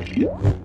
Ah!